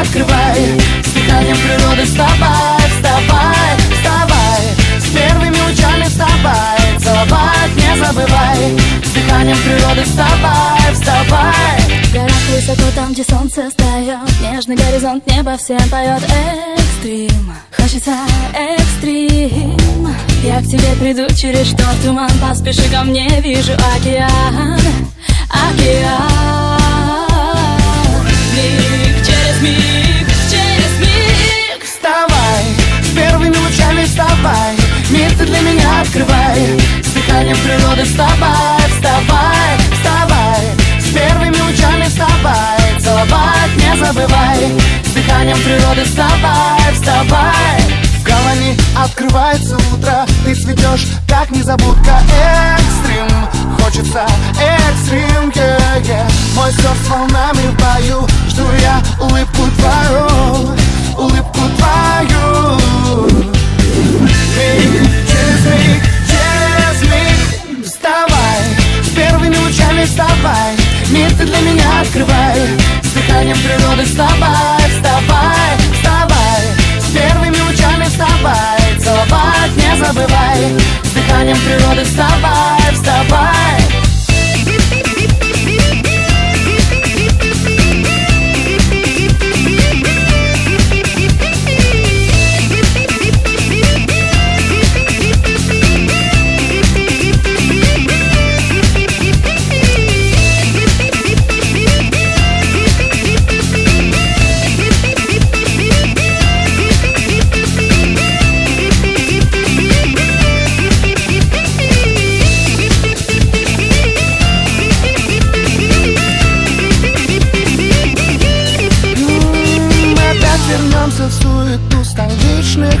открывай С дыханием природы вставай, вставай, вставай. С первыми лучами вставай Целовать не забывай. С дыханием природы вставай, вставай. В горах высоко, там, где солнце встает. Нежный горизонт, небо всем поет. Экстрим, хочется экстрим. Я к тебе приду через шторм туман Поспеши ко мне, вижу океан. Океан. Дыханием природы вставай, вставай, С первыми лучами вставай. Целовать не забывай. С дыханием природы вставай, вставай. В голове открывается утро. Ты цветешь, как незабудка. Экстрим, хочется экстрим, yeah, yeah. Мой сердце волнами в бою. Жду я улыбку твою природы вставай, вставай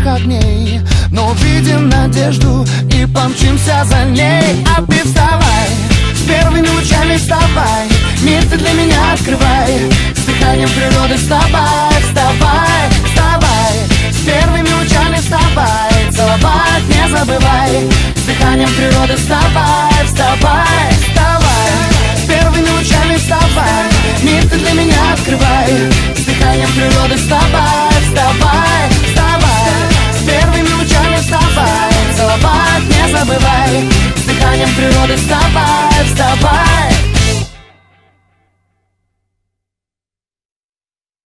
столичных огней Но увидим надежду и помчимся за ней. А ты вставай, с первыми лучами вставай. Мир ты для меня открывай. С дыханием природы вставай, вставай, вставай. С первыми лучами вставай. Целовать не забывай. С дыханием природы вставай,